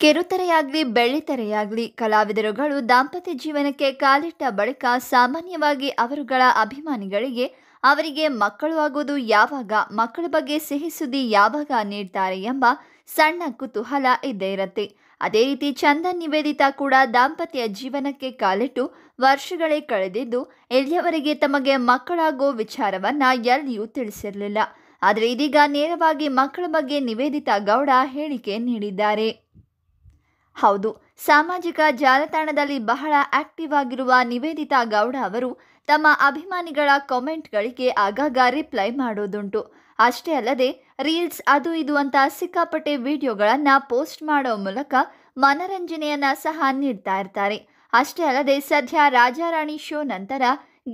ಕಿರುತೆರೆಯಾಗಲಿ, ಬೆಳ್ಳಿತೆರೆಯಾಗ್ಲಿ ಕಲಾವಿದರುಗಳು ದಾಂಪತ್ಯ ಜೀವನಕ್ಕೆ ಕಾಲಿಟ್ಟ ಬಳಿಕ ಸಾಮಾನ್ಯವಾಗಿ ಅವರುಗಳ ಅಭಿಮಾನಿಗಳಿಗೆ ಅವರಿಗೆ ಮಕ್ಕಳು ಆಗೋದು ಯಾವಾಗ, ಮಕ್ಕಳ ಬಗ್ಗೆ ಸಿಹಿ ಸುದ್ದಿ ಯಾವಾಗ ನೀಡ್ತಾರೆ ಎಂಬ ಸಣ್ಣ ಕುತೂಹಲ ಇದ್ದೇ ಇರತ್ತೆ. ಅದೇ ರೀತಿ ಚಂದನ್ ನಿವೇದಿತಾ ಕೂಡ ದಾಂಪತ್ಯ ಜೀವನಕ್ಕೆ ಕಾಲಿಟ್ಟು ವರ್ಷಗಳೇ ಕಳೆದಿದ್ದು ಇಲ್ಲಿಯವರೆಗೆ ತಮಗೆ ಮಕ್ಕಳಾಗೋ ವಿಚಾರವನ್ನ ಎಲ್ಲಿಯೂ ತಿಳಿಸಿರಲಿಲ್ಲ. ಆದರೆ ಇದೀಗ ನೇರವಾಗಿ ಮಕ್ಕಳ ಬಗ್ಗೆ ನಿವೇದಿತಾ ಗೌಡ ಹೇಳಿಕೆ ನೀಡಿದ್ದಾರೆ. ಹೌದು, ಸಾಮಾಜಿಕ ಜಾಲತಾಣದಲ್ಲಿ ಬಹಳ ಆಕ್ಟಿವ್ ಆಗಿರುವ ನಿವೇದಿತಾ ಗೌಡ ಅವರು ತಮ್ಮ ಅಭಿಮಾನಿಗಳ ಕಾಮೆಂಟ್ಗಳಿಗೆ ಆಗಾಗ ರಿಪ್ಲೈ ಮಾಡೋದುಂಟು. ಅಷ್ಟೇ ಅಲ್ಲದೆ, ರೀಲ್ಸ್ ಅದು ಇದು ಅಂತ ಸಿಕ್ಕಾಪಟ್ಟೆ ವಿಡಿಯೋಗಳನ್ನು ಪೋಸ್ಟ್ ಮಾಡೋ ಮೂಲಕ ಮನರಂಜನೆಯನ್ನ ಸಹ ನೀಡ್ತಾ ಇರ್ತಾರೆ. ಅಷ್ಟೇ ಅಲ್ಲದೆ, ಸದ್ಯ ರಾಜಾರಾಣಿ ಶೋ ನಂತರ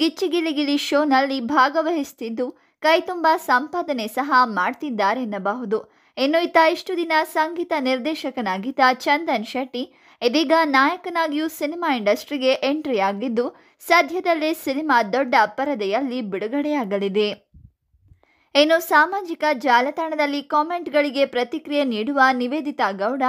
ಗಿಚ್ಚಿಗಿಲಿಗಿಲಿ ಶೋನಲ್ಲಿ ಭಾಗವಹಿಸುತ್ತಿದ್ದು ಕೈತುಂಬ ಸಂಪಾದನೆ ಸಹ ಮಾಡ್ತಿದ್ದಾರೆನ್ನಬಹುದು. ಇನ್ನು ಇತ್ತ ಇಷ್ಟು ದಿನ ಸಂಗೀತ ನಿರ್ದೇಶಕನಾಗಿದ್ದ ಚಂದನ್ ಶೆಟ್ಟಿ, ಇದೀಗ ನಾಯಕನಾಗಿಯೂ ಸಿನಿಮಾ ಇಂಡಸ್ಟ್ರಿಗೆ ಎಂಟ್ರಿ ಆಗಿದ್ದು, ಸದ್ಯದಲ್ಲೇ ಸಿನಿಮಾ ದೊಡ್ಡ ಪರದೆಯಲ್ಲಿ ಬಿಡುಗಡೆಯಾಗಲಿದೆ. ಇನ್ನು ಸಾಮಾಜಿಕ ಜಾಲತಾಣದಲ್ಲಿ ಕಾಮೆಂಟ್ಗಳಿಗೆ ಪ್ರತಿಕ್ರಿಯೆ ನೀಡುವ ನಿವೇದಿತಾ ಗೌಡ,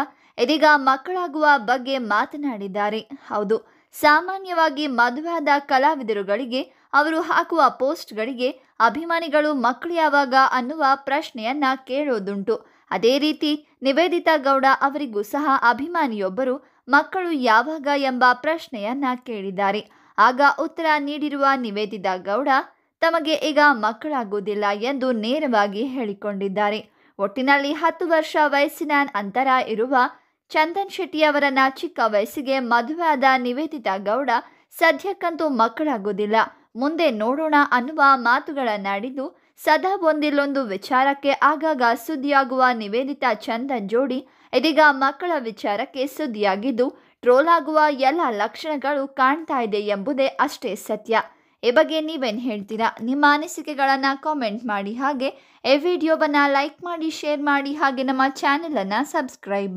ಇದೀಗ ಮಕ್ಕಳಾಗುವ ಬಗ್ಗೆ ಮಾತನಾಡಿದ್ದಾರೆ. ಹೌದು, ಸಾಮಾನ್ಯವಾಗಿ ಮದುವೆಯಾದ ಕಲಾವಿದರುಗಳಿಗೆ, ಅವರು ಹಾಕುವ ಪೋಸ್ಟ್ಗಳಿಗೆ ಅಭಿಮಾನಿಗಳು ಮಕ್ಕಳು ಯಾವಾಗ ಅನ್ನುವ ಪ್ರಶ್ನೆಯನ್ನ ಕೇಳೋದುಂಟು. ಅದೇ ರೀತಿ ನಿವೇದಿತಾ ಗೌಡ ಅವರಿಗೂ ಸಹ ಅಭಿಮಾನಿಯೊಬ್ಬರು ಮಕ್ಕಳು ಯಾವಾಗ ಎಂಬ ಪ್ರಶ್ನೆಯನ್ನ ಕೇಳಿದ್ದಾರೆ. ಆಗ ಉತ್ತರ ನೀಡಿರುವ ನಿವೇದಿತಾ ಗೌಡ, ತಮಗೆ ಈಗ ಮಕ್ಕಳಾಗುವುದಿಲ್ಲ ಎಂದು ನೇರವಾಗಿ ಹೇಳಿಕೊಂಡಿದ್ದಾರೆ. ಒಟ್ಟಿನಲ್ಲಿ ಹತ್ತು ವರ್ಷ ವಯಸ್ಸಿನ ಅಂತರ ಇರುವ ಚಂದನ್ ಶೆಟ್ಟಿ ಅವರನ್ನ ಚಿಕ್ಕ ವಯಸ್ಸಿಗೆ ಮದುವೆಯಾದ ನಿವೇದಿತಾ ಗೌಡ ಸದ್ಯಕ್ಕಂತೂ ಮಕ್ಕಳಾಗುವುದಿಲ್ಲ ಮುಂದೆ ನೋಡೋಣ ಅನ್ನುವ ಮಾತುಗಳನ್ನಾಡಿದ್ದು ಸದಾ ಒಂದಿಲ್ಲೊಂದು ವಿಚಾರಕ್ಕೆ ಆಗಾಗ ಸುದ್ದಿಯಾಗುವ ನಿವೇದಿತಾ ಚಂದನ್ ಜೋಡಿ, ಇದೀಗ ಮಕ್ಕಳ ವಿಚಾರಕ್ಕೆ ಸುದ್ದಿಯಾಗಿದ್ದು ಟ್ರೋಲ್ ಆಗುವ ಎಲ್ಲ ಲಕ್ಷಣಗಳು ಕಾಣ್ತಾ ಇದೆ ಎಂಬುದೇ ಅಷ್ಟೇ ಸತ್ಯ. ಈ ಬಗ್ಗೆ ನೀವೇನು ಹೇಳ್ತೀರಾ? ನಿಮ್ಮ ಅನಿಸಿಕೆಗಳನ್ನು ಕಾಮೆಂಟ್ ಮಾಡಿ. ಹಾಗೆ, ಈ ವಿಡಿಯೋವನ್ನು ಲೈಕ್ ಮಾಡಿ, ಶೇರ್ ಮಾಡಿ. ಹಾಗೆ ನಮ್ಮ ಚಾನೆಲನ್ನು ಸಬ್ಸ್ಕ್ರೈಬ್